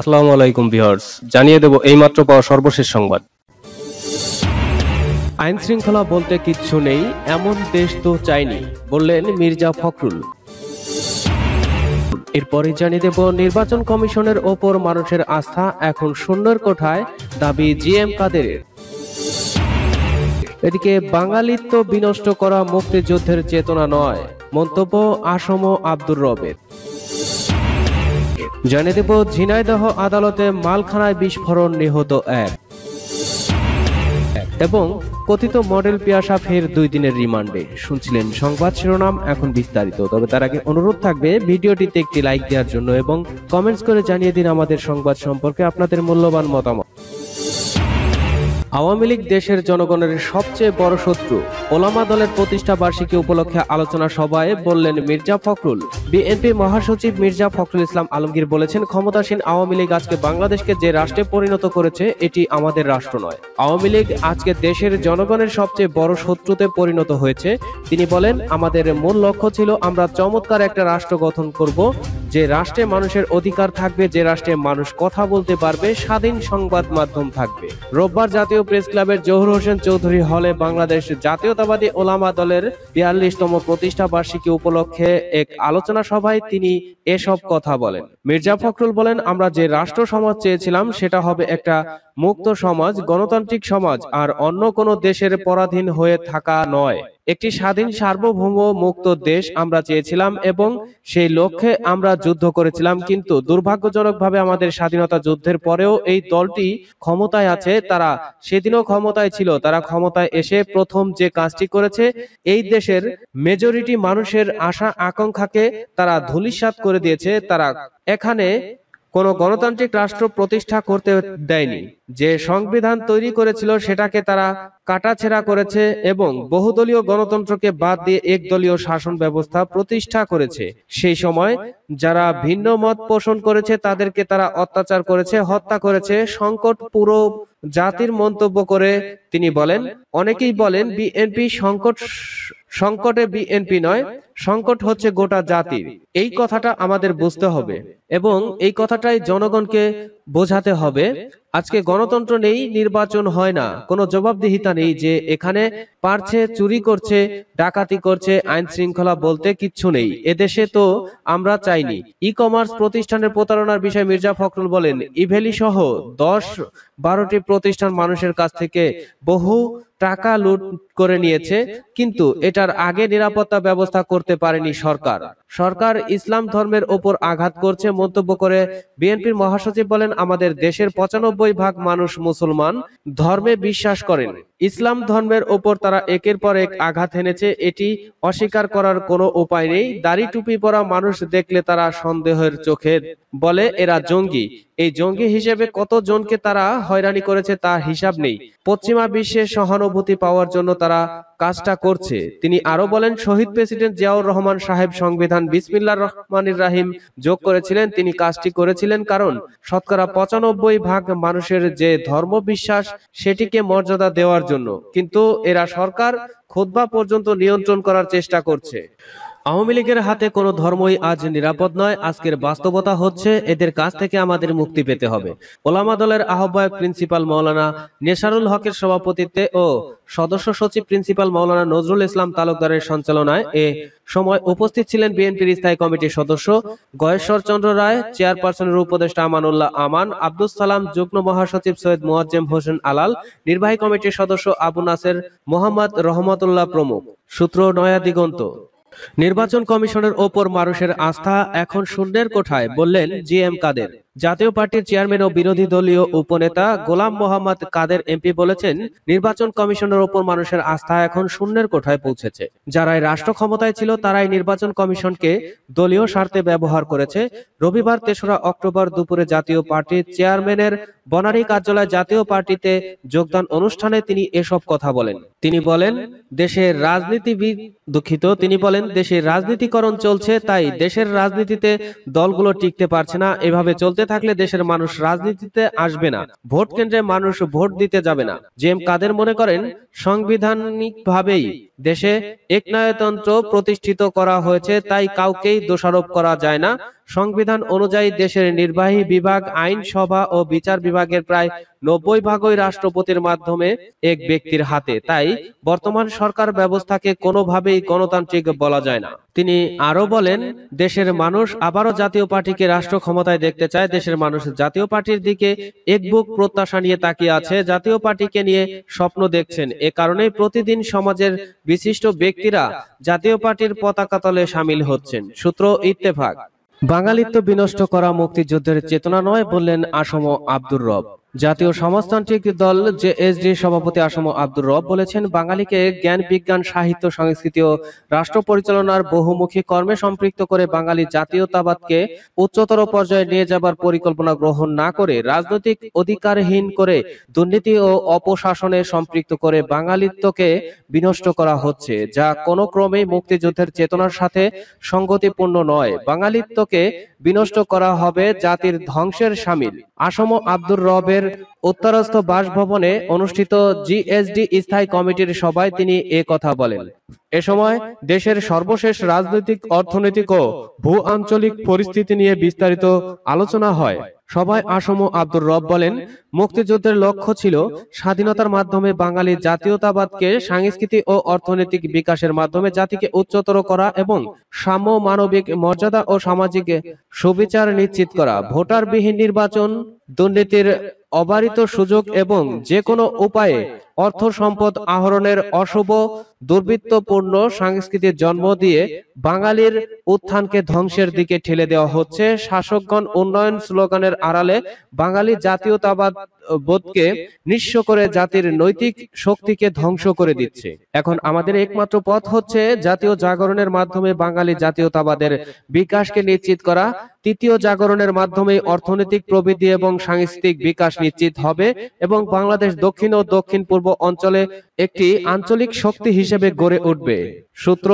আসসালামু আলাইকুম ভিউয়ার্স, জানিয়ে দেব এইমাত্র পাওয়া সর্বশেষ সংবাদ। আইন শৃঙ্খলা বলতে কিচ্ছু নেই, এমন দেশ তো চাইনি, বললেন মির্জা ফখরুল। এরপরে জানিয়ে দেব নির্বাচন কমিশনের ওপর মানুষের আস্থা এখন শূন্যের কোঠায়, দাবি জিএম কাদেরের এদিকে বাঙালিত্ব বিনষ্ট করা মুক্তিযুদ্ধের চেতনা নয়, মন্তব্য আসম আব্দুর রবের। জানিয়ে দেব, ঝিনাইদহ আদালতে মালখানায় বিস্ফোরণ নিহত এক। এবং কথিত মডেল পিয়াসা ফের দুই দিনের রিমান্ডে। শুনছিলেন সংবাদ শিরোনাম, এখন বিস্তারিত। তবে তার আগে অনুরোধ থাকবে, ভিডিওটিতে একটি লাইক দেওয়ার জন্য এবং কমেন্টস করে জানিয়ে দিন আমাদের সংবাদ সম্পর্কে আপনাদের মূল্যবান মতামত। আওয়ামী লীগ দেশের জনগণের সবচেয়ে বড় শত্রু। ওলামা দলের প্রতিষ্ঠা বার্ষিকী উপলক্ষে আলোচনা সভায় বললেন মির্জা ফখরুল। বিএনপি মহাসচিব মির্জা ফখরুল ইসলাম আলমগীর বলেছেন, ক্ষমতাসীন আওয়ামী লীগ আজকে বাংলাদেশকে যে রাষ্ট্রে পরিণত করেছে, এটি আমাদের রাষ্ট্র নয়। আওয়ামী লীগ আজকে দেশের জনগণের সবচেয়ে বড় শত্রুতে পরিণত হয়েছে। তিনি বলেন, আমাদের মূল লক্ষ্য ছিল আমরা চমৎকার একটা রাষ্ট্র গঠন করব যে রাষ্ট্রে মানুষের অধিকার থাকবে, যে রাষ্ট্রে মানুষ কথা বলতে পারবে, স্বাধীন সংবাদ মাধ্যম থাকবে। রোববার জাতীয় প্রেস ক্লাবের জহুর হোসেন চৌধুরী হলে বাংলাদেশ জাতীয়তাবাদী ওলামা দলের বিয়াল্লিশতম প্রতিষ্ঠা বার্ষিকী উপলক্ষে এক আলোচনা সভায় তিনি এসব কথা বলেন। মির্জা ফখরুল বলেন, আমরা যে রাষ্ট্র সমাজ চেয়েছিলাম, সেটা হবে একটা মুক্ত সমাজ, গণতান্ত্রিক সমাজ, আর অন্য কোনো দেশের পরাধীন হয়ে থাকা নয়। একটি স্বাধীন সার্বভৌম মুক্ত দেশ আমরা চেয়েছিলাম এবং সেই লক্ষ্যে আমরা যুদ্ধ করেছিলাম, কিন্তু দুর্ভাগ্যজনকভাবে আমাদের স্বাধীনতা যুদ্ধের পরেও এই দলটি ক্ষমতায় আছে, তারা সেদিনও ক্ষমতায় ছিল, তারা ক্ষমতায় এসে প্রথম যে কাজটি করেছে, এই দেশের মেজরিটি মানুষের আশা আকাঙ্ক্ষাকে তারা ধূলিসাৎ করে দিয়েছে, তারা এখানে কোন গণতান্ত্রিক রাষ্ট্র প্রতিষ্ঠা করতে দেয়নি। যে সংবিধান তৈরি করেছিল সেটাকে তারা কাটাছেড়া করেছে এবং বহুদলীয় গণতন্ত্রকে বাদ দিয়ে একদলীয় শাসন ব্যবস্থা প্রতিষ্ঠা করেছে। সেই সময় যারা ভিন্ন মত পোষণ করেছে তাদেরকে তারা অত্যাচার করেছে, হত্যা করেছে, সংকট পুরো জাতির মন্তব্য করে তিনি বলেন অনেকেই বলেন বিএনপি সংকট সংকটে বিএনপি নয় সংকট হচ্ছে গোটা জাতির এই কথাটা আমাদের বুঝতে হবে এবং এই কথাটাই জনগণকে বোঝাতে হবে আজকে গণতন্ত্র নেই নির্বাচন হয় না। কোনো জবাবদিহিতা নেই যে এখানে পারছে চুরি করছে ডাকাতি করছে আইন শৃঙ্খলা বলতে কিচ্ছু নেই। এদেশে তো আমরা চাইনি। ই কমার্স প্রতিষ্ঠানের প্রতারণার বিষয়ে মির্জা ফখরুল বলেন ইভেলি সহ দশ বারোটি প্রতিষ্ঠান মানুষের কাছ থেকে বহু টাকা লুট করে নিয়েছে কিন্তু এটার আগে নিরাপত্তা ব্যবস্থা করতে পারেনি সরকার। সরকার। ইসলাম ধর্মের ওপর আঘাত করছে মন্তব্য করে বিএনপির মহাসচিব বলেন আমাদের দেশের পঁচানব্বই ভাগ মানুষ মুসলমান ধর্মে বিশ্বাস করেন। ইসলাম ধর্মের ওপর তারা একের পর এক আঘাত এনেছে, এটি অস্বীকার করার কোনো উপায় নেই। দাড়ি টুপি পরা মানুষ দেখলে তারা সন্দেহের চোখে বলে, এরা জঙ্গি। এই জঙ্গি হিসেবে কত জনকে তারা হয়রানি করেছে তার হিসাব নেই। পশ্চিমা বিশ্বে সহানুভূতি পাওয়ার জন্য তারা কাজটা করছে। তিনি আরও বলেন, শহীদ প্রেসিডেন্ট জিয়াউর রহমান সাহেব সংবিধান বিসমিল্লা রহমানির রাহিম যোগ করেছিলেন। তিনি কাজটি করেছিলেন কারণ শতকরা পঁচানব্বই ভাগ মানুষের যে ধর্ম বিশ্বাস, সেটিকে মর্যাদা দেওয়ার জন্য। কিন্তু এরা সরকার খোদবা পর্যন্ত নিয়ন্ত্রণ করার চেষ্টা করছে। আওয়ামী লীগের হাতে কোনো ধর্মই আজ নিরাপদ নয়। আজকের বাস্তবতা হচ্ছে, এদের কাছ থেকে আমাদের মুক্তি পেতে হবে। ওলামা দলের আহ্বায়ক প্রিন্সিপাল মৌলানা নেসারুল হকের সভাপতিত্বে ও সদস্য সচিব প্রিন্সিপাল মৌলানা নজরুল ইসলাম তালুকদারের সঞ্চালনায় এ সময় উপস্থিত ছিলেন বিএনপির স্থায়ী কমিটির সদস্য গয়েশ্বর চন্দ্র রায়, চেয়ারপারসনের উপদেষ্টা আমানুল্লাহ আমান আব্দুল সালাম, যুগ্ম মহাসচিব সৈয়দ মোয়াজ্জেম হোসেন আলাল, নির্বাহী কমিটির সদস্য আবু নাসের মোহাম্মদ রহমতুল্লাহ প্রমুখ। সূত্র নয়া দিগন্ত। নির্বাচন কমিশনের ওপর মানুষের আস্থা এখন শূন্যের কোঠায় বললেন জি এম কাদের। জাতীয় পার্টির চেয়ারম্যান ও বিরোধী দলীয় উপনেতা গোলাম মোহাম্মদ কাদের এমপি বলেছেন, নির্বাচন কমিশনের ওপর মানুষের আস্থা এখন শূন্যের কোঠায় পৌঁছেছে। যারাই রাষ্ট্র ক্ষমতায় ছিল, তারাই নির্বাচন কমিশনকে দলীয় স্বার্থে ব্যবহার করেছে। রবিবার তেসরা অক্টোবর দুপুরে জাতীয় পার্টির চেয়ারম্যানের বনানী কার্যালয় জাতীয় পার্টিতে যোগদান অনুষ্ঠানে তিনি এসব কথা বলেন। তিনি বলেন, দেশের রাজনীতিবিদ দুঃখিত। তিনি বলেন, দেশের রাজনীতিকরণ চলছে, তাই দেশের রাজনীতিতে দলগুলো টিকতে পারছে না। এভাবে চলতে থাকলে দেশের মানুষ রাজনীতিতে আসবে না। ভোট কেন্দ্রে মানুষ ভোট দিতে যাবে না। জে এম কাদের মনে করেন, সাংবিধানিকভাবেই দেশে একনায়তন্ত্র প্রতিষ্ঠিত করা হয়েছে, তাই কাউকেই দোষারোপ করা যায় না। সংবিধান অনুযায়ী দেশের নির্বাহী বিভাগ, আইনসভা ও বিচার বিভাগের প্রায় নব্বই ভাগই রাষ্ট্রপতির মাধ্যমে এক ব্যক্তির হাতে। তাই বর্তমান সরকার ব্যবস্থাকে কোনোভাবেই গণতান্ত্রিক বলা যায় না। তিনি আরও বলেন, দেশের মানুষ আবারও জাতীয় পার্টিকে রাষ্ট্র ক্ষমতায় দেখতে চায়। দেশের মানুষ জাতীয় পার্টির দিকে এক বুক প্রত্যাশা নিয়ে তাকিয়ে আছে। জাতীয় পার্টিকে নিয়ে স্বপ্ন দেখছেন। এ কারণেই প্রতিদিন সমাজের বিশিষ্ট ব্যক্তিরা জাতীয় পার্টির পতাকা তলে সামিল হচ্ছেন। সূত্র ইত্তেফাক। বাঙালিত্ব বিনষ্ট করা মুক্তিযুদ্ধের চেতনা নয় বললেন আসম আব্দুর রব। জাতীয় সমাজতান্ত্রিক দল জেএসডি সভাপতি আসম আব্দুর রব বলেছেন, বাঙালিকে জ্ঞান, বিজ্ঞান, সাহিত্য, সংস্কৃতি ও রাষ্ট্র পরিচালনার বহুমুখী কর্মে সম্পৃক্ত করে বাঙালি জাতীয়তাবাদকে উচ্চতর পর্যায়ে নিয়ে যাবার পরিকল্পনা গ্রহণ না করে রাজনৈতিক অধিকারহীন করে দুর্নীতি ও অপশাসনে সম্পৃক্ত করে বাঙালিত্বকে বিনষ্ট করা হচ্ছে, যা কোনো ক্রমেই মুক্তিযুদ্ধের চেতনার সাথে সঙ্গতিপূর্ণ নয়। বাঙালিত্বকে বিনষ্ট করা হবে জাতির ধ্বংসের সামিল। আসম আব্দুর রবের উত্তরস্থ বাসভবনে অনুষ্ঠিত জিএসডি স্থায়ী কমিটির সভায় তিনি এ কথা বলেন। এ সময় দেশের সর্বশেষ রাজনৈতিক, অর্থনৈতিক ও ভূ আঞ্চলিক পরিস্থিতি নিয়ে বিস্তারিত আলোচনা হয়। সবাই আসম আব্দুর রব বলেন মুক্তিযুদ্ধের লক্ষ্য ছিল স্বাধীনতার মাধ্যমে বাঙালি জাতীয়তাবাদকে সাংস্কৃতিক ও অর্থনৈতিক বিকাশের মাধ্যমে জাতিকে উচ্চতর করা এবং সাম্য মানবিক মর্যাদা ও সামাজিক সুবিচার নিশ্চিত করা ভোটারবিহীন নির্বাচন দুর্নীতির অবারিত সুযোগ এবং যে কোনো উপায়ে অর্থ সম্পদ আহরণের অশুভ দুর্বৃত্তপূর্ণ সংস্কৃতির জন্ম দিয়ে বাঙালির উত্থানকে ধ্বংসের দিকে ঠেলে দেওয়া হচ্ছে। শাসকগণ উন্নয়ন স্লোগানের আড়ালে বাঙালি জাতীয়তাবাদ বোধকে নিঃস্ব করে জাতির নৈতিক শক্তিকে ধ্বংস করে দিচ্ছে। এখন আমাদের একমাত্র পথ হচ্ছে জাতীয় জাগরণের মাধ্যমে বাঙালি জাতীয়তাবাদের বিকাশকে নিশ্চিত করা। তৃতীয় জাগরণের মাধ্যমে অর্থনৈতিক প্রবৃদ্ধি এবং সাংস্কৃতিক বিকাশ নিশ্চিত হবে এবং বাংলাদেশ দক্ষিণ ও দক্ষিণ পূর্ব অঞ্চলে একটি আঞ্চলিক শক্তি হিসেবে গড়ে উঠবে। সূত্র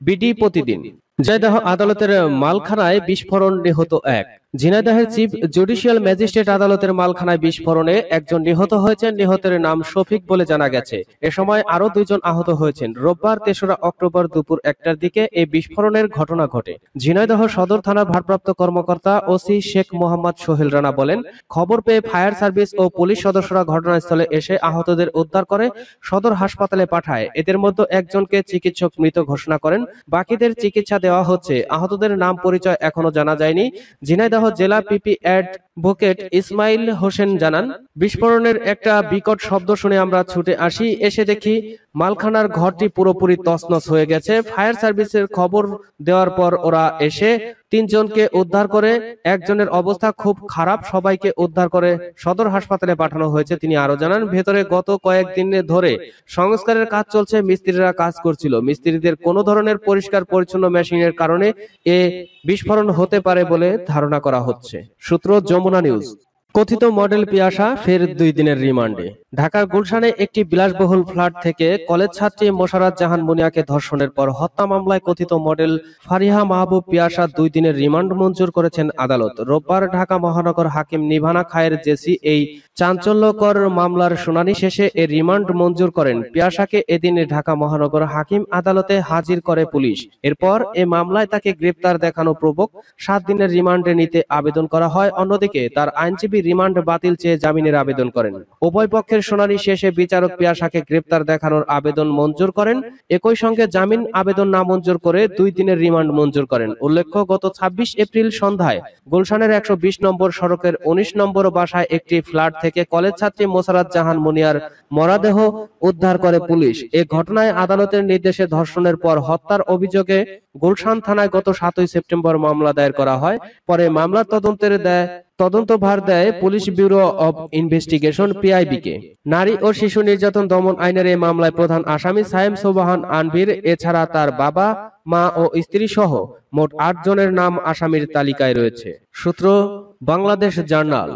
বিডি প্রতিদিন। জয়দাহ আদালতের মালখানায় বিস্ফোরণ নিহত এক। ঝিনাইদহের চিফ জুডিশিয়াল ম্যাজিস্ট্রেট আদালতের মালখানায় বিস্ফোরণে একজন নিহত হয়েছেন। নিহতের নাম শফিক বলে জানা গেছে। এ সময় আরও দুইজন আহত হয়েছেন। রোববার তেসরা অক্টোবর দুপুর একটার দিকে এই বিস্ফোরণের ঘটনা ঘটে। ঝিনাইদহ সদর থানার ভারপ্রাপ্ত কর্মকর্তা ওসি শেখ মোহাম্মদ সোহেল রানা বলেন খবর পেয়ে ফায়ার সার্ভিস ও পুলিশ সদস্যরা ঘটনাস্থলে এসে আহতদের উদ্ধার করে সদর হাসপাতালে পাঠায় এদের মধ্যে একজনকে চিকিৎসক মৃত ঘোষণা করেন বাকিদের চিকিৎসা দেওয়া হচ্ছে। আহতদের নাম পরিচয় এখনও জানা যায়নি। ঝিনাইদহ জেলা পিপি অ্যাডভোকেট ইসমাইল হোসেন জানান বিস্ফোরণের একটা বিকট শব্দ শুনে আমরা ছুটে আসি এসে দেখি মালখানার ঘরটি পুরোপুরি তছনছ হয়ে গেছে। ফায়ার সার্ভিসের খবর দেওয়ার পর ওরা এসে তিনজনকে উদ্ধার করে, একজনের অবস্থা খুব খারাপ, সবাইকে উদ্ধার করে সদর হাসপাতালে পাঠানো হয়েছে। তিনি আরও জানান, ভেতরে গত কয়েকদিন ধরে সংস্কারের কাজ চলছে, মিস্ত্রিরা কাজ করছিল। মিস্ত্রিদের কোনো ধরনের পরিষ্কার পরিচ্ছন্ন মেশিনের কারণে এ বিস্ফোরণ হতে পারে বলে ধারণা করা হচ্ছে। সূত্র যমুনা নিউজ। কথিত মডেল পিয়াসা, ফের দুই দিনের রিমান্ডে। ঢাকার গুলশানে একটি বিলাসবহুল ফ্ল্যাট থেকে কলেজ ছাত্রী মোশারত জাহান মুনিয়াকে ধর্ষণের পর হত্যা মামলায় কথিত মডেল ফারিহা মাহবুব পিয়াসা দুই দিনের রিমান্ড মঞ্জুর করেছেন আদালত। রোববার ঢাকা মহানগর হাকিম নিভানা খায়ের জেসি এই চাঞ্চল্যকর মামলার শুনানি শেষে এ রিমান্ড মঞ্জুর করেন। পিয়াসাকে এদিন ঢাকা মহানগর হাকিম আদালতে হাজির করে পুলিশ। এরপর এ মামলায় তাকে গ্রেপ্তার দেখানো প্রবক সাত দিনের রিমান্ডে নিতে আবেদন করা হয়। অন্যদিকে তার আইনজীবী রিমান্ড বাতিল চেয়ে জামিনের আবেদন করেন। উভয় পক্ষের শুনানি শেষে বিচারক পিয়াসাকে গ্রেপ্তার দেখানোর আবেদন মঞ্জুর করেন। একই সঙ্গে জামিন আবেদন না মঞ্জুর করে দুই দিনের রিমান্ড মঞ্জুর করেন। উল্লেখ্য, গত ছাব্বিশ এপ্রিল সন্ধ্যায় গুলশানের একশো বিশ নম্বর সড়কের উনিশ নম্বর বাসায় একটি ফ্ল্যাট থেকে কলেজ ছাত্রী মোসারাত জাহান মুনিয়ার মরাদেহ উদ্ধার করে পুলিশ। এ ঘটনায় আদালতের নির্দেশে ধর্ষণের পর হত্যার অভিযোগে গুলশান থানায় গত সাতই সেপ্টেম্বর মামলা দায়ের করা হয়। পরে মামলার তদন্তের দেয় তদন্ত ভার দেয় police bureau of investigation PIB কে নারী ও শিশু নির্যাতন দমন আইনের এই মামলায় প্রধান আসামি সায়েম সোবাহান আনবির এছাড়া তার বাবা, মা ও স্ত্রী সহ মোট আট জনের নাম আসামির তালিকায় রয়েছে। সূত্র, বাংলাদেশ জার্নাল।